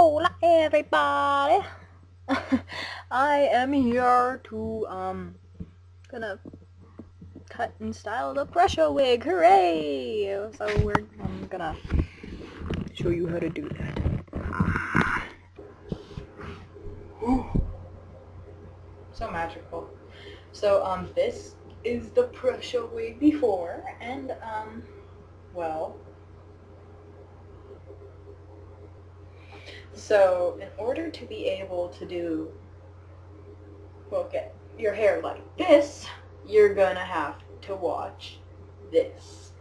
Hola everybody! I am here to, um, gonna cut and style the Prussia wig, hooray! So we're, I'm gonna show you how to do that. so magical. So, um, this is the Prussia wig before, and, um, well, So in order to be able to do, well, get your hair like this, you're going to have to watch this.